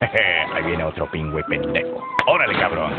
Ahí viene otro pingüe pendejo. Órale, cabrón.